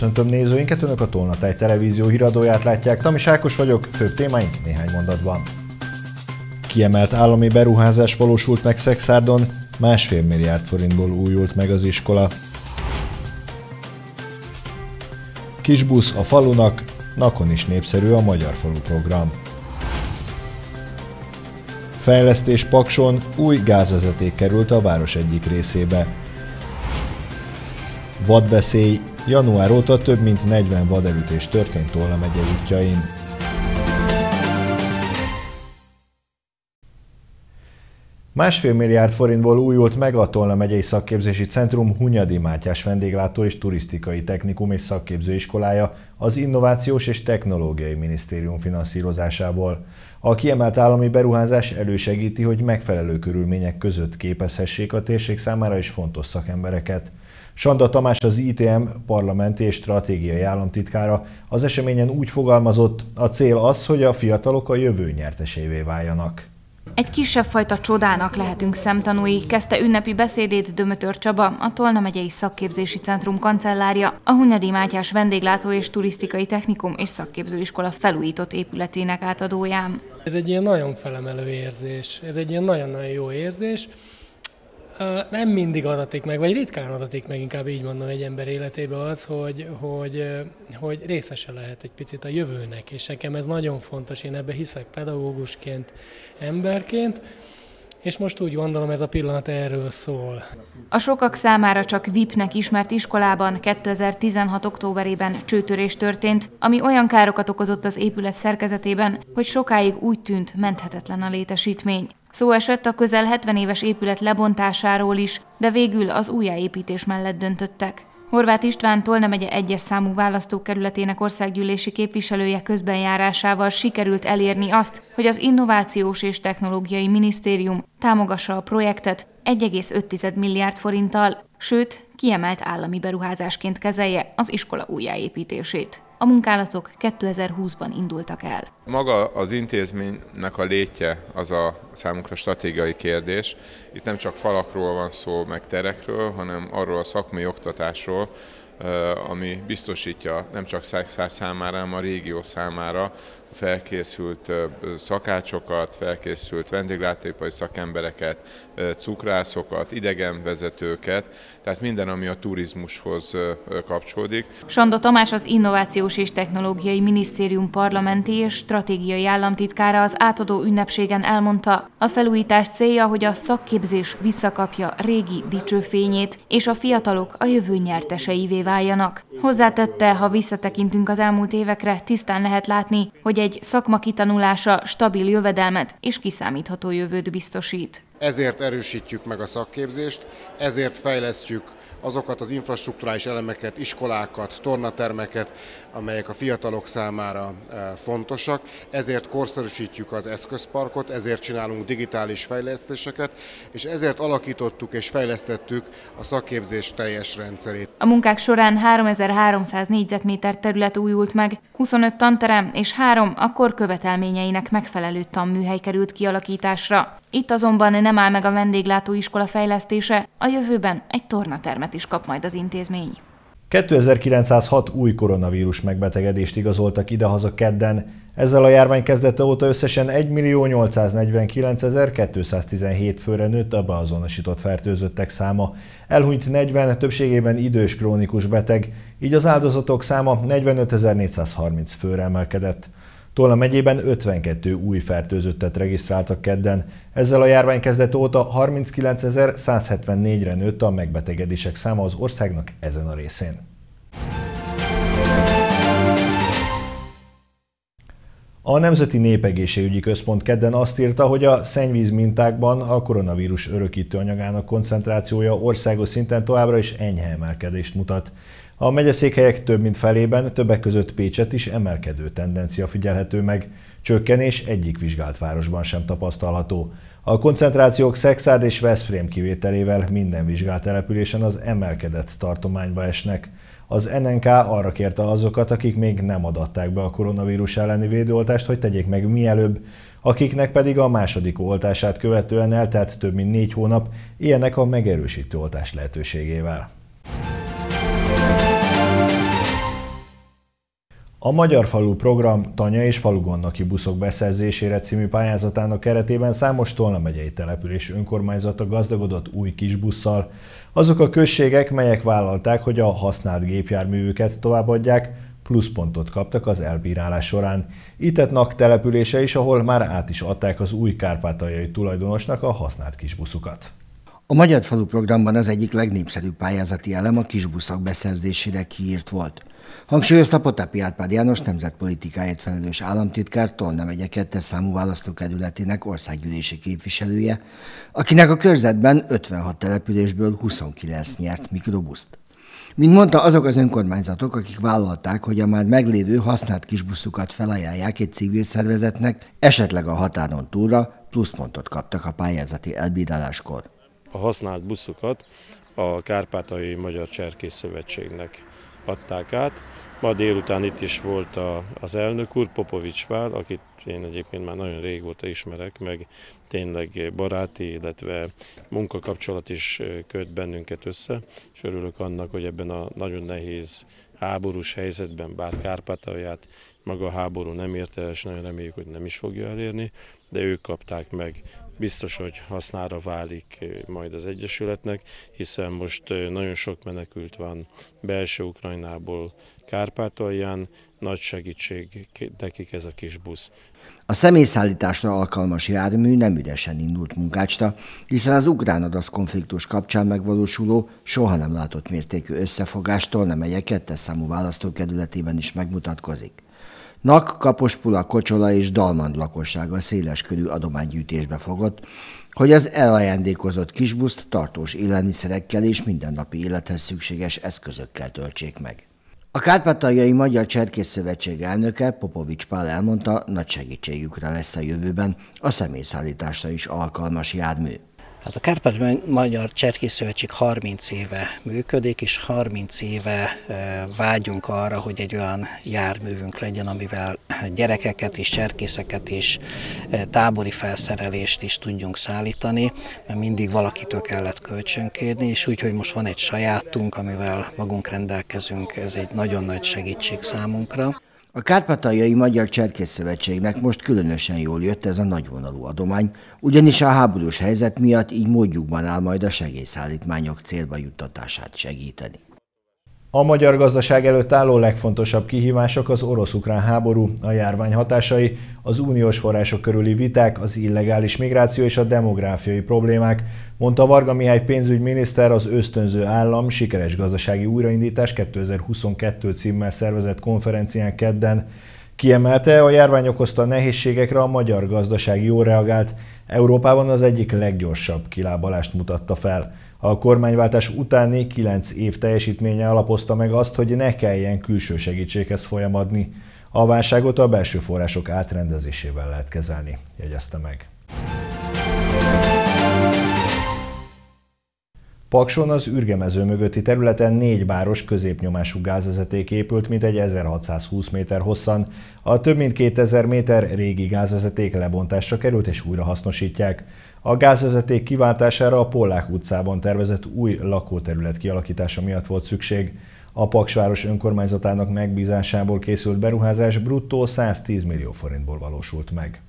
Köszöntöm nézőinket, Önök a Tolnatáj televízió híradóját látják. Tamis Ákos vagyok, főbb témáink néhány mondatban. Kiemelt állami beruházás valósult meg Szexárdon, másfél milliárd forintból újult meg az iskola. Kisbusz a falunak, Nakon is népszerű a Magyar Falu program. Fejlesztés Pakson új gázvezeték került a város egyik részébe. Vadveszély, január óta több mint 40 vaderütés történt Tolna megye útjain. Másfél milliárd forintból újult meg a Tolna megyei szakképzési centrum Hunyadi Mátyás vendéglátó és turisztikai technikum és szakképzőiskolája az Innovációs és Technológiai Minisztérium finanszírozásából. A kiemelt állami beruházás elősegíti, hogy megfelelő körülmények között képezhessék a térség számára is fontos szakembereket. Sanda Tamás az ITM parlamenti és stratégiai államtitkára az eseményen úgy fogalmazott, a cél az, hogy a fiatalok a jövő nyertesévé váljanak. Egy kisebb fajta csodának lehetünk szemtanúi, kezdte ünnepi beszédét Dömötör Csaba, a Tolna megyei szakképzési centrum kancellárja, a Hunyadi Mátyás vendéglátó és turisztikai technikum és szakképzőiskola felújított épületének átadóján. Ez egy ilyen nagyon felemelő érzés, ez egy ilyen nagyon-nagyon jó érzés, nem mindig adatik meg, vagy ritkán adatik meg, inkább így mondom egy ember életébe az, hogy, hogy, hogy részese lehet egy picit a jövőnek, és nekem ez nagyon fontos, én ebbe hiszek pedagógusként, emberként, és most úgy gondolom, ez a pillanat erről szól. A sokak számára csak VIP-nek ismert iskolában 2016. októberében csőtörés történt, ami olyan károkat okozott az épület szerkezetében, hogy sokáig úgy tűnt menthetetlen a létesítmény. Szó esett a közel 70 éves épület lebontásáról is, de végül az újjáépítés mellett döntöttek. Horváth István Tolna megye egyes számú választókerületének országgyűlési képviselője közbenjárásával sikerült elérni azt, hogy az Innovációs és Technológiai Minisztérium támogassa a projektet 1,5 milliárd forinttal, sőt, kiemelt állami beruházásként kezelje az iskola újjáépítését. A munkálatok 2020-ban indultak el. Maga az intézménynek a létje az a számunkra stratégiai kérdés. Itt nem csak falakról van szó, meg terekről, hanem arról a szakmai oktatásról, ami biztosítja nem csak Szexár számára, hanem a régió számára felkészült szakácsokat, felkészült vendéglátóipari szakembereket, cukrászokat, idegenvezetőket, tehát minden, ami a turizmushoz kapcsolódik. Sanda Tamás az Innovációs és Technológiai Minisztérium parlamenti és stratégiai államtitkára az átadó ünnepségen elmondta, a felújítás célja, hogy a szakképzés visszakapja régi dicsőfényét, és a fiatalok a jövő nyerteseivé váljanak. Hozzátette, ha visszatekintünk az elmúlt évekre, tisztán lehet látni, hogy egy szakma kitanulása stabil jövedelmet és kiszámítható jövőt biztosít. Ezért erősítjük meg a szakképzést, ezért fejlesztjük azokat az infrastruktúrális elemeket, iskolákat, tornatermeket, amelyek a fiatalok számára e, fontosak. Ezért korszerűsítjük az eszközparkot, ezért csinálunk digitális fejlesztéseket, és ezért alakítottuk és fejlesztettük a szakképzés teljes rendszerét. A munkák során 3300 négyzetméter terület újult meg, 25 tanterem és három a kor követelményeinek megfelelő tanműhely került kialakításra. Itt azonban nem áll meg a vendéglátóiskola fejlesztése, a jövőben egy tornatermet is kap majd az intézmény. 2906 új koronavírus megbetegedést igazoltak idehaza kedden, ezzel a járvány kezdete óta összesen 1.849.217 főre nőtt a beazonosított fertőzöttek száma. Elhunyt 40, többségében idős krónikus beteg, így az áldozatok száma 45.430 főre emelkedett. Tolna megyében 52 új fertőzöttet regisztráltak kedden. Ezzel a járvány kezdet óta 39.174-re nőtt a megbetegedések száma az országnak ezen a részén. A Nemzeti Népegészségügyi Központ kedden azt írta, hogy a szennyvíz mintákban a koronavírus örökítő anyagának koncentrációja országos szinten továbbra is enyhe emelkedést mutat. A megyeszékhelyek több mint felében, többek között Pécset is emelkedő tendencia figyelhető meg. Csökkenés egyik vizsgált városban sem tapasztalható. A koncentrációk Szexárd és Veszprém kivételével minden vizsgált településen az emelkedett tartományba esnek. Az NNK arra kérte azokat, akik még nem adatták be a koronavírus elleni védőoltást, hogy tegyék meg mielőbb, akiknek pedig a második oltását követően eltelt több mint négy hónap, ilyenek a megerősítő oltás lehetőségével. A Magyar Falu program Tanya és Falugonnaki buszok beszerzésére című pályázatának keretében számos Tolna megyei település önkormányzata gazdagodott új kisbusszal. Azok a községek, melyek vállalták, hogy a használt gépjárművüket továbbadják, pluszpontot kaptak az elbírálás során. Itt települése is, ahol már át is adták az új kárpátaljai tulajdonosnak a használt kisbuszokat. A Magyar Falu programban az egyik legnépszerűbb pályázati elem a kisbuszok beszerzésére kiírt volt. Hangsúlyozta Potápi Árpád János nemzetpolitikáért felelős államtitkár Tolna megye 2 számú választókerületének országgyűlési képviselője, akinek a körzetben 56 településből 29 nyert mikrobuszt. Mint mondta, azok az önkormányzatok, akik vállalták, hogy a már meglévő használt kisbuszukat felajánlják egy civil szervezetnek, esetleg a határon túlra pluszpontot kaptak a pályázati elbíráláskor. A használt buszokat a Kárpátai Magyar Cserkész Szövetségnek adták át. Ma délután itt is volt a, az elnök úr, Popovics Pál, akit én egyébként már nagyon régóta ismerek, meg tényleg baráti, illetve munkakapcsolat is köt bennünket össze, és örülök annak, hogy ebben a nagyon nehéz háborús helyzetben, bár Kárpátalját maga a háború nem érte és nagyon reméljük, hogy nem is fogja elérni, de ők kapták meg biztos, hogy hasznára válik eh, majd az Egyesületnek, hiszen most eh, nagyon sok menekült van belső Ukrajnából, Kárpátalján, nagy segítség nekik ez a kis busz. A személyszállításra alkalmas jármű nem üresen indult munkácsta, hiszen az ukrán-adasz konfliktus kapcsán megvalósuló, soha nem látott mértékű összefogástól nem megyek kettes számú választókerületében is megmutatkozik. Nak, Kapospula, Kocsola és Dalmand lakossága széleskörű adománygyűjtésbe fogott, hogy az elajándékozott kisbuszt tartós élelmiszerekkel és mindennapi élethez szükséges eszközökkel töltsék meg. A Kárpátaljai Magyar Cserkész Szövetség elnöke Popovics Pál elmondta, nagy segítségükre lesz a jövőben a személyszállításra is alkalmas jármű. Hát a Kárpát Magyar Cserkész Szövetség 30 éve működik, és 30 éve e, vágyunk arra, hogy egy olyan járművünk legyen, amivel gyerekeket és cserkészeket is, e, tábori felszerelést is tudjunk szállítani, mert mindig valakitől kellett kölcsönkérni, és úgy, hogy most van egy sajátunk, amivel magunk rendelkezünk, ez egy nagyon nagy segítség számunkra. A Kárpátaljai Magyar Cserkész Szövetségnek most különösen jól jött ez a nagyvonalú adomány, ugyanis a háborús helyzet miatt így módjukban áll majd a segélyszállítmányok célba juttatását segíteni. A magyar gazdaság előtt álló legfontosabb kihívások az orosz-ukrán háború, a járvány hatásai, az uniós források körüli viták, az illegális migráció és a demográfiai problémák, mondta Varga Mihály pénzügyminiszter az ösztönző állam sikeres gazdasági újraindítás 2022 címmel szervezett konferencián kedden. Kiemelte, a járvány okozta nehézségekre a magyar gazdaság jól reagált, Európában az egyik leggyorsabb kilábalást mutatta fel. A kormányváltás utáni 9 év teljesítménye alapozta meg azt, hogy ne kelljen külső segítséghez folyamadni. A válságot a belső források átrendezésével lehet kezelni, jegyezte meg. Pakson az űrgemező mögötti területen négy báros középnyomású gázvezeték épült, mint egy 1620 méter hosszan. A több mint 2000 méter régi gázvezeték lebontásra került és újra hasznosítják. A gázvezeték kiváltására a Pollák utcában tervezett új lakóterület kialakítása miatt volt szükség. A Paksváros önkormányzatának megbízásából készült beruházás bruttó 110 millió forintból valósult meg.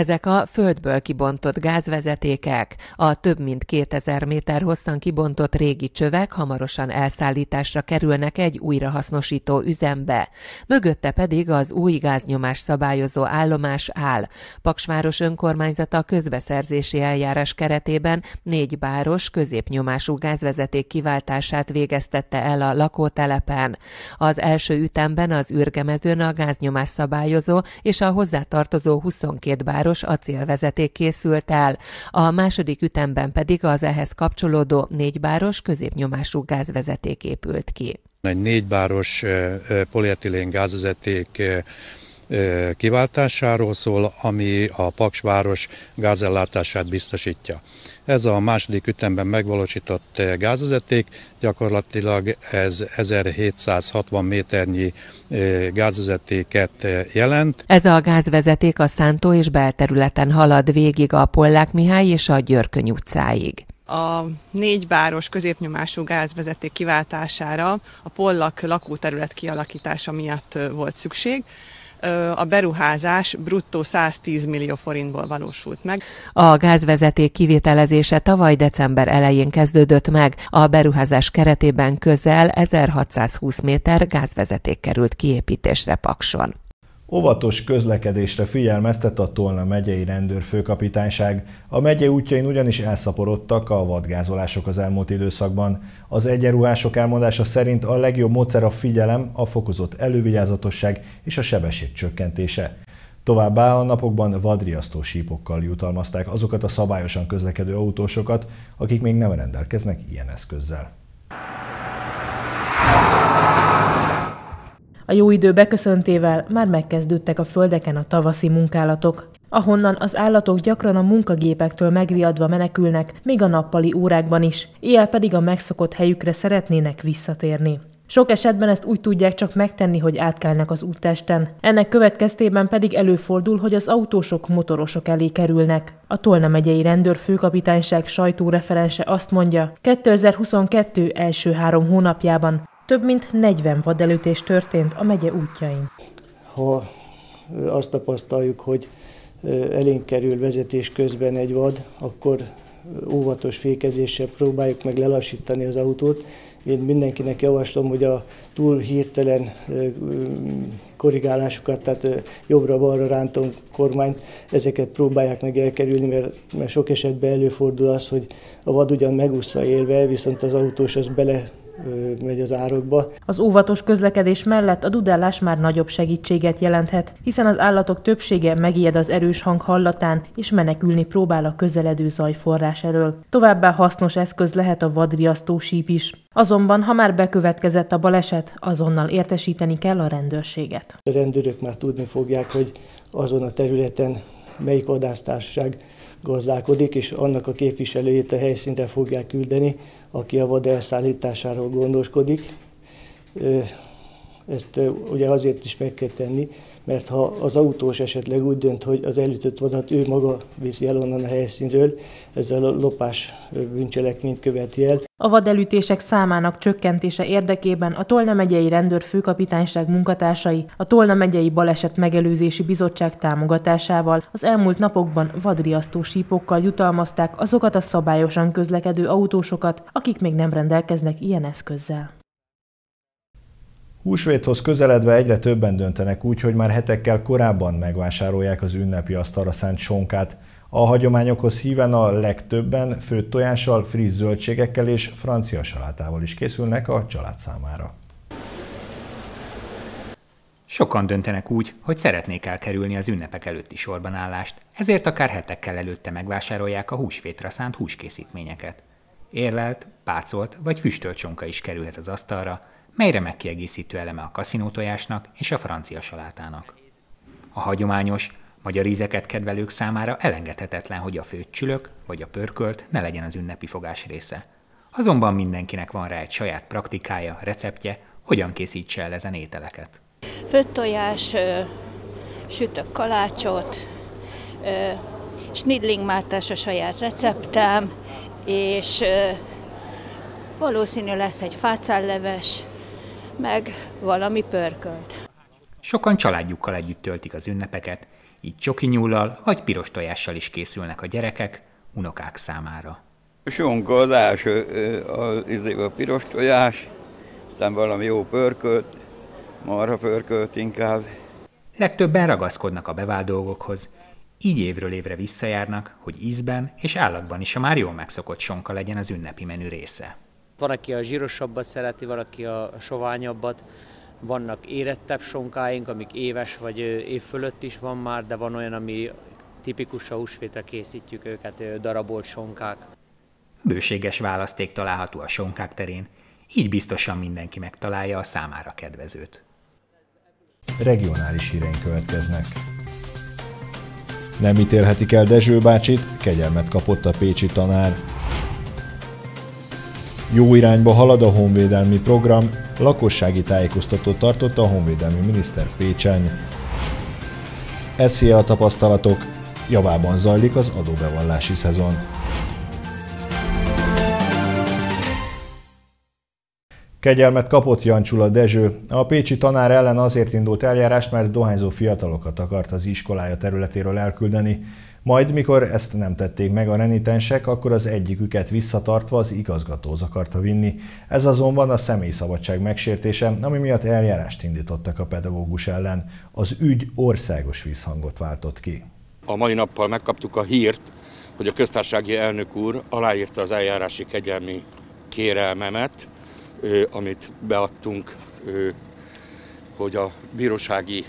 Ezek a földből kibontott gázvezetékek, a több mint 2000 méter hosszan kibontott régi csövek hamarosan elszállításra kerülnek egy újrahasznosító üzembe. Mögötte pedig az új gáznyomás szabályozó állomás áll. Paksváros önkormányzata közbeszerzési eljárás keretében négy báros középnyomású gázvezeték kiváltását végeztette el a lakótelepen. Az első ütemben az űrgemezőn a gáznyomás szabályozó és a hozzátartozó 22 báros báros acélvezeték készült el, a második ütemben pedig az ehhez kapcsolódó négybáros középnyomású gázvezeték épült ki. Egy négybáros polietilén gázvezeték kiváltásáról szól, ami a Paksváros gázellátását biztosítja. Ez a második ütemben megvalósított gázvezeték, gyakorlatilag ez 1760 méternyi gázvezetéket jelent. Ez a gázvezeték a Szántó és belterületen halad végig a Pollák Mihály és a Györköny utcáig. a négy báros középnyomású gázvezeték kiváltására a Pollak lakóterület kialakítása miatt volt szükség a beruházás bruttó 110 millió forintból valósult meg. A gázvezeték kivételezése tavaly december elején kezdődött meg. A beruházás keretében közel 1620 méter gázvezeték került kiépítésre Pakson. Óvatos közlekedésre figyelmeztet a Tolna megyei rendőrfőkapitányság. A megye útjain ugyanis elszaporodtak a vadgázolások az elmúlt időszakban. Az egyenruhások elmondása szerint a legjobb módszer a figyelem, a fokozott elővigyázatosság és a sebesség csökkentése. Továbbá a napokban vadriasztó sípokkal jutalmazták azokat a szabályosan közlekedő autósokat, akik még nem rendelkeznek ilyen eszközzel. A jó idő beköszöntével már megkezdődtek a földeken a tavaszi munkálatok, ahonnan az állatok gyakran a munkagépektől megriadva menekülnek, még a nappali órákban is, éjjel pedig a megszokott helyükre szeretnének visszatérni. Sok esetben ezt úgy tudják csak megtenni, hogy átkelnek az úttesten. Ennek következtében pedig előfordul, hogy az autósok motorosok elé kerülnek. A Tolna megyei rendőrfőkapitányság sajtóreferense azt mondja, 2022 első három hónapjában több mint 40 vadelütés történt a megye útjain. Ha azt tapasztaljuk, hogy elénk kerül vezetés közben egy vad, akkor óvatos fékezéssel próbáljuk meg lelassítani az autót. Én mindenkinek javaslom, hogy a túl hirtelen korrigálásokat, tehát jobbra-balra rántom kormányt, ezeket próbálják meg elkerülni, mert, mert sok esetben előfordul az, hogy a vad ugyan megúszva élve, viszont az autós az bele megy az árokba. Az óvatos közlekedés mellett a dudálás már nagyobb segítséget jelenthet, hiszen az állatok többsége megijed az erős hang hallatán, és menekülni próbál a közeledő zajforrás elől. Továbbá hasznos eszköz lehet a vadriasztó síp is. Azonban, ha már bekövetkezett a baleset, azonnal értesíteni kell a rendőrséget. A rendőrök már tudni fogják, hogy azon a területen melyik vadásztársaság gazdálkodik, és annak a képviselőjét a helyszínre fogják küldeni, aki a vad elszállításáról gondoskodik. Ezt ugye azért is meg kell tenni, mert ha az autós esetleg úgy dönt, hogy az elütött vadat ő maga viszi el onnan a helyszínről, ezzel a lopás bűncselekményt követi el. A vadelütések számának csökkentése érdekében a Tolna megyei rendőrfőkapitányság munkatársai a Tolna megyei baleset megelőzési bizottság támogatásával az elmúlt napokban vadriasztó sípokkal jutalmazták azokat a szabályosan közlekedő autósokat, akik még nem rendelkeznek ilyen eszközzel. Húsvéthoz közeledve egyre többen döntenek úgy, hogy már hetekkel korábban megvásárolják az ünnepi asztalra szánt sonkát. A hagyományokhoz híven a legtöbben főtt tojással, friss zöldségekkel és francia salátával is készülnek a család számára. Sokan döntenek úgy, hogy szeretnék elkerülni az ünnepek előtti sorbanállást, ezért akár hetekkel előtte megvásárolják a húsvétra szánt húskészítményeket. Érlelt, pácolt vagy füstölt csonka is kerülhet az asztalra, melyre megkiegészítő eleme a kaszinótojásnak és a francia salátának. A hagyományos, magyar ízeket kedvelők számára elengedhetetlen, hogy a főcsülök vagy a pörkölt ne legyen az ünnepi fogás része. Azonban mindenkinek van rá egy saját praktikája, receptje, hogyan készítse el ezen ételeket. Főtt tojás, sütök kalácsot, snidling mártás a saját receptem, és valószínű lesz egy fácálleves, meg valami pörkölt. Sokan családjukkal együtt töltik az ünnepeket, így csoki nyúllal vagy piros tojással is készülnek a gyerekek, unokák számára. Sonka az első, az, izé, a piros tojás, aztán valami jó pörkölt, marha pörkölt inkább. Legtöbben ragaszkodnak a bevált dolgokhoz, így évről évre visszajárnak, hogy ízben és állatban is a már jól megszokott sonka legyen az ünnepi menü része. Van, aki a zsírosabbat szereti, van, aki a soványabbat. Vannak érettebb sonkáink, amik éves vagy év fölött is van már, de van olyan, ami tipikus a húsvétre készítjük őket, darabolt sonkák. Bőséges választék található a sonkák terén, így biztosan mindenki megtalálja a számára kedvezőt. Regionális híreink következnek. Nem ítélhetik el Dezső bácsit, kegyelmet kapott a pécsi tanár. Jó irányba halad a honvédelmi program, lakossági tájékoztatót tartott a honvédelmi miniszter Pécsen. Eszéje a tapasztalatok, javában zajlik az adóbevallási szezon. Kegyelmet kapott Jancsula Dezső. A pécsi tanár ellen azért indult eljárást, mert dohányzó fiatalokat akart az iskolája területéről elküldeni. Majd, mikor ezt nem tették meg a renitensek, akkor az egyiküket visszatartva az igazgatóz akarta vinni. Ez azonban a személyszabadság megsértése, ami miatt eljárást indítottak a pedagógus ellen. Az ügy országos visszhangot váltott ki. A mai nappal megkaptuk a hírt, hogy a köztársasági elnök úr aláírta az eljárási kegyelmi kérelmemet, amit beadtunk, hogy a bírósági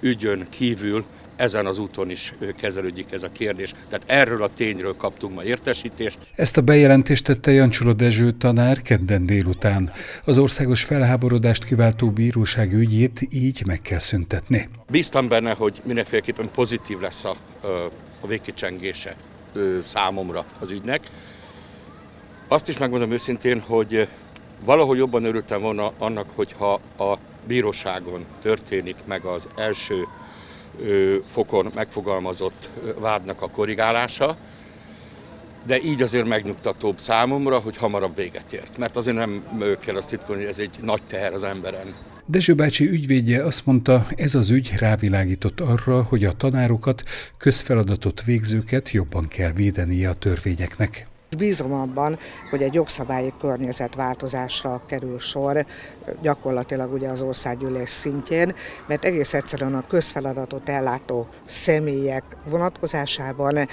ügyön kívül ezen az úton is kezelődik ez a kérdés. Tehát erről a tényről kaptunk ma értesítést. Ezt a bejelentést tette Jancsula Dezső tanár kedden délután. Az országos felháborodást kiváltó bíróság ügyét így meg kell szüntetni. Bíztam benne, hogy mindenféleképpen pozitív lesz a, a végkicsengése számomra az ügynek. Azt is megmondom őszintén, hogy valahogy jobban örültem volna annak, hogyha a bíróságon történik meg az első fokon megfogalmazott vádnak a korrigálása, de így azért megnyugtatóbb számomra, hogy hamarabb véget ért. Mert azért nem kell azt titkolni, hogy ez egy nagy teher az emberen. Dezső bácsi ügyvédje azt mondta, ez az ügy rávilágított arra, hogy a tanárokat, közfeladatot végzőket jobban kell védenie a törvényeknek. Bízom abban, hogy egy jogszabályi környezetváltozásra kerül sor, gyakorlatilag ugye az országgyűlés szintjén, mert egész egyszerűen a közfeladatot ellátó személyek vonatkozásában,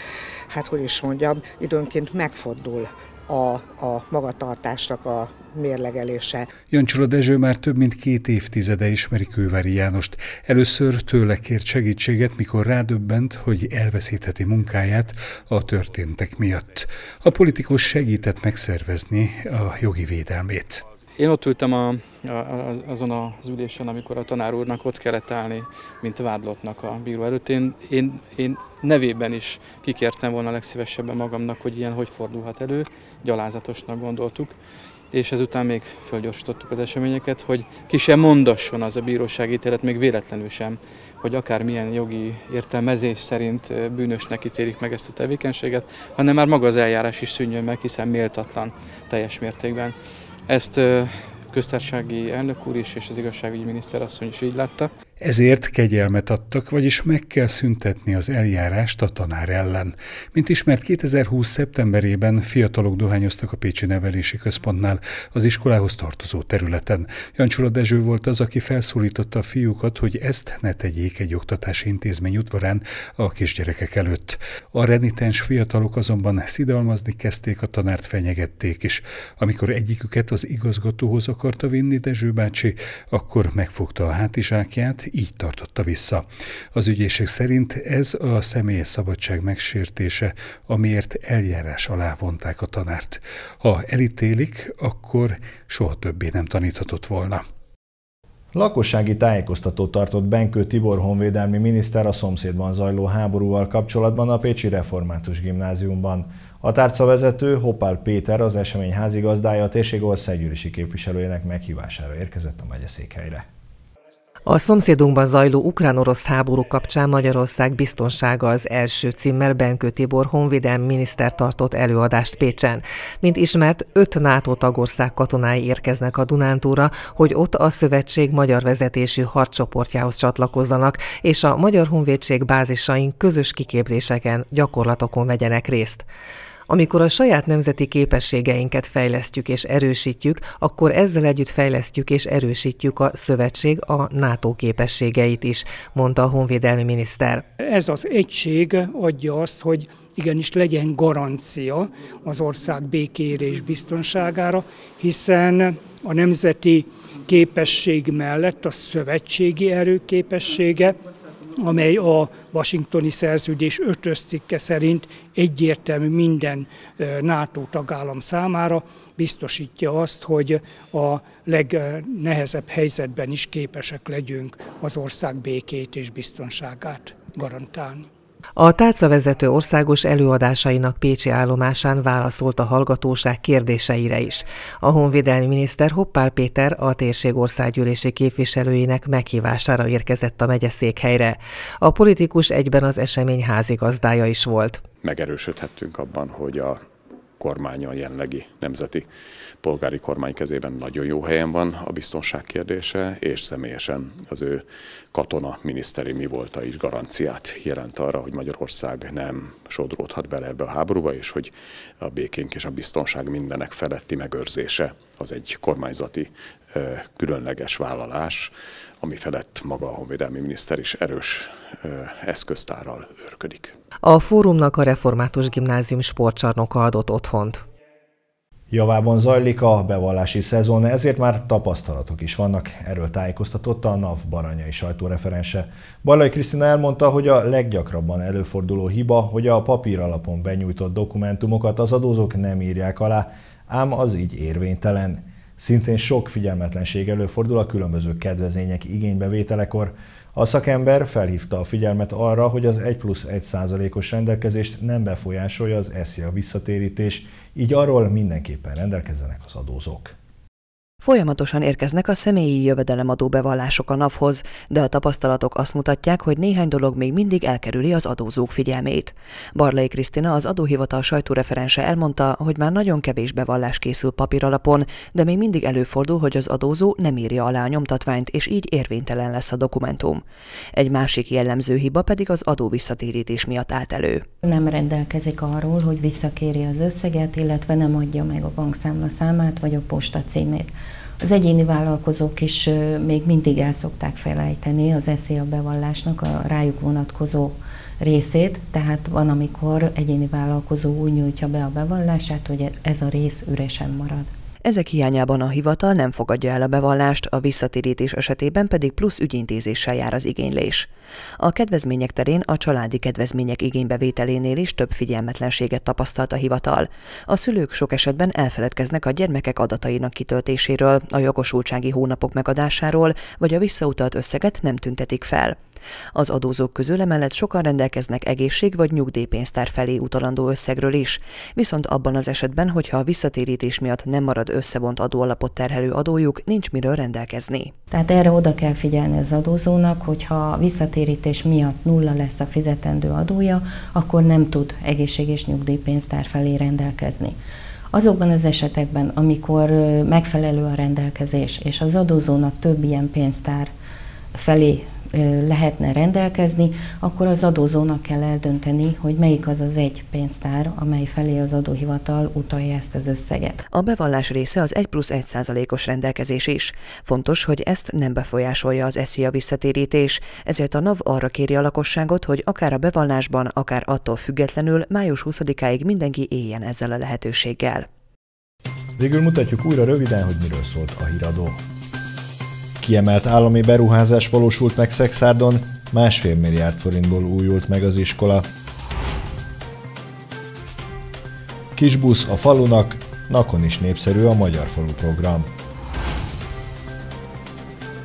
hát hogy is mondjam, időnként megfordul a, a magatartásnak a mérlegelése. Jancsula Dezső már több mint két évtizede ismeri Kővári Jánost. Először tőle kért segítséget, mikor rádöbbent, hogy elveszítheti munkáját a történtek miatt. A politikus segített megszervezni a jogi védelmét. Én ott ültem a, a, azon az ülésen, amikor a tanár úrnak ott kellett állni, mint vádlottnak a bíró előtt. Én, én, én nevében is kikértem volna legszívesebben magamnak, hogy ilyen hogy fordulhat elő, gyalázatosnak gondoltuk és ezután még fölgyorsítottuk az eseményeket, hogy ki sem mondasson az a bíróság ítélet, még véletlenül sem, hogy akármilyen jogi értelmezés szerint bűnösnek ítélik meg ezt a tevékenységet, hanem már maga az eljárás is szűnjön meg, hiszen méltatlan teljes mértékben. Ezt köztársasági elnök úr is és az igazságügyi miniszter asszony is így látta. Ezért kegyelmet adtak, vagyis meg kell szüntetni az eljárást a tanár ellen. Mint ismert 2020. szeptemberében fiatalok dohányoztak a Pécsi Nevelési Központnál az iskolához tartozó területen. Jancsula Dezső volt az, aki felszólította a fiúkat, hogy ezt ne tegyék egy oktatási intézmény udvarán a kisgyerekek előtt. A renitens fiatalok azonban szidalmazni kezdték a tanárt fenyegették is. Amikor egyiküket az igazgatóhoz akarta vinni Dezső bácsi, akkor megfogta a hátizsákját, így tartotta vissza. Az ügyészség szerint ez a személyes szabadság megsértése, amiért eljárás alá vonták a tanárt. Ha elítélik, akkor soha többé nem taníthatott volna. Lakossági tájékoztatót tartott Benkő Tibor honvédelmi miniszter a szomszédban zajló háborúval kapcsolatban a Pécsi Református Gimnáziumban. A tárcavezető Hoppál Péter, az esemény házigazdája a térség országgyűlési képviselőjének meghívására érkezett a megyeszékhelyre. A szomszédunkban zajló ukrán-orosz háború kapcsán Magyarország biztonsága az első címmel Benkő Tibor honvédelmi miniszter tartott előadást Pécsen. Mint ismert, öt NATO tagország katonái érkeznek a Dunántúra, hogy ott a szövetség magyar vezetésű harccsoportjához csatlakozzanak, és a Magyar Honvédség bázisain közös kiképzéseken, gyakorlatokon vegyenek részt. Amikor a saját nemzeti képességeinket fejlesztjük és erősítjük, akkor ezzel együtt fejlesztjük és erősítjük a szövetség a NATO képességeit is, mondta a honvédelmi miniszter. Ez az egység adja azt, hogy igenis legyen garancia az ország békére és biztonságára, hiszen a nemzeti képesség mellett a szövetségi erő képessége amely a Washingtoni szerződés ötös cikke szerint egyértelmű minden NATO tagállam számára biztosítja azt, hogy a legnehezebb helyzetben is képesek legyünk az ország békét és biztonságát garantálni. A tárcavezető országos előadásainak Pécsi állomásán válaszolt a hallgatóság kérdéseire is. A honvédelmi miniszter Hoppál Péter a térség országgyűlési képviselőinek meghívására érkezett a megyeszékhelyre. A politikus egyben az esemény házigazdája is volt. Megerősödhettünk abban, hogy a kormánya, a jelenlegi nemzeti polgári kormány kezében nagyon jó helyen van a biztonság kérdése, és személyesen az ő katona miniszteri mi volta is garanciát jelent arra, hogy Magyarország nem sodródhat bele ebbe a háborúba, és hogy a békénk és a biztonság mindenek feletti megőrzése az egy kormányzati különleges vállalás, ami felett maga a honvédelmi miniszter is erős eszköztárral őrködik. A fórumnak a Református Gimnázium sportcsarnoka adott otthont. Javában zajlik a bevallási szezon, ezért már tapasztalatok is vannak, erről tájékoztatott a NAV baranyai sajtóreferense. Ballai Krisztina elmondta, hogy a leggyakrabban előforduló hiba, hogy a papír alapon benyújtott dokumentumokat az adózók nem írják alá, ám az így érvénytelen. Szintén sok figyelmetlenség előfordul a különböző kedvezmények igénybevételekor. A szakember felhívta a figyelmet arra, hogy az 1 plusz 1 százalékos rendelkezést nem befolyásolja az SZIA visszatérítés, így arról mindenképpen rendelkezzenek az adózók. Folyamatosan érkeznek a személyi jövedelemadó bevallások a NAV-hoz, de a tapasztalatok azt mutatják, hogy néhány dolog még mindig elkerüli az adózók figyelmét. Barlai Krisztina, az adóhivatal sajtóreferense elmondta, hogy már nagyon kevés bevallás készül papír alapon, de még mindig előfordul, hogy az adózó nem írja alá a nyomtatványt, és így érvénytelen lesz a dokumentum. Egy másik jellemző hiba pedig az adó visszatérítés miatt állt elő. Nem rendelkezik arról, hogy visszakéri az összeget, illetve nem adja meg a bankszámla számát vagy a posta címét. Az egyéni vállalkozók is még mindig el szokták felejteni az eszély a bevallásnak a rájuk vonatkozó részét, tehát van, amikor egyéni vállalkozó úgy nyújtja be a bevallását, hogy ez a rész üresen marad. Ezek hiányában a hivatal nem fogadja el a bevallást, a visszatérítés esetében pedig plusz ügyintézéssel jár az igénylés. A kedvezmények terén a családi kedvezmények igénybevételénél is több figyelmetlenséget tapasztalt a hivatal. A szülők sok esetben elfeledkeznek a gyermekek adatainak kitöltéséről, a jogosultsági hónapok megadásáról, vagy a visszautalt összeget nem tüntetik fel. Az adózók közül emellett sokan rendelkeznek egészség vagy nyugdíjpénztár felé utalandó összegről is, viszont abban az esetben, hogyha a visszatérítés miatt nem marad összevont adóalapot terhelő adójuk, nincs miről rendelkezni. Tehát erre oda kell figyelni az adózónak, hogyha visszatérítés miatt nulla lesz a fizetendő adója, akkor nem tud egészség és nyugdíjpénztár felé rendelkezni. Azokban az esetekben, amikor megfelelő a rendelkezés, és az adózónak több ilyen pénztár felé lehetne rendelkezni, akkor az adózónak kell eldönteni, hogy melyik az az egy pénztár, amely felé az adóhivatal utalja ezt az összeget. A bevallás része az 1 plusz 1 százalékos rendelkezés is. Fontos, hogy ezt nem befolyásolja az a visszatérítés, ezért a NAV arra kéri a lakosságot, hogy akár a bevallásban, akár attól függetlenül május 20-áig mindenki éljen ezzel a lehetőséggel. Végül mutatjuk újra röviden, hogy miről szólt a híradó. Kiemelt állami beruházás valósult meg Szexárdon, másfél milliárd forintból újult meg az iskola. Kisbusz a falunak, nakon is népszerű a Magyar Falu program.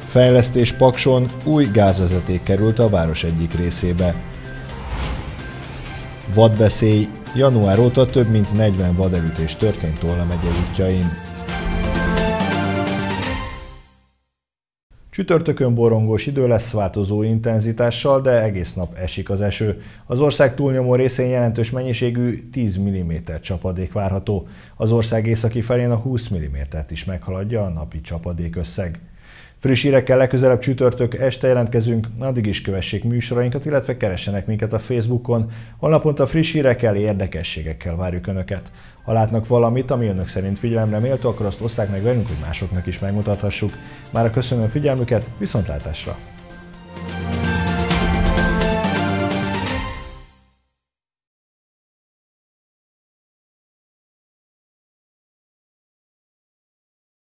Fejlesztés Pakson új gázvezeték került a város egyik részébe. Vadveszély, január óta több mint 40 vadevütés történt Tolla megye útjain. Csütörtökön borongós idő lesz változó intenzitással, de egész nap esik az eső. Az ország túlnyomó részén jelentős mennyiségű 10 mm csapadék várható. Az ország északi felén a 20 mm-t is meghaladja a napi csapadék összeg. Friss hírekkel legközelebb csütörtök este jelentkezünk, addig is kövessék műsorainkat, illetve keressenek minket a Facebookon, ahol naponta friss hírekkel, érdekességekkel várjuk Önöket. Ha látnak valamit, ami önök szerint figyelemre méltó, akkor azt osszák meg velünk, hogy másoknak is megmutathassuk. Már a köszönöm figyelmüket, viszontlátásra!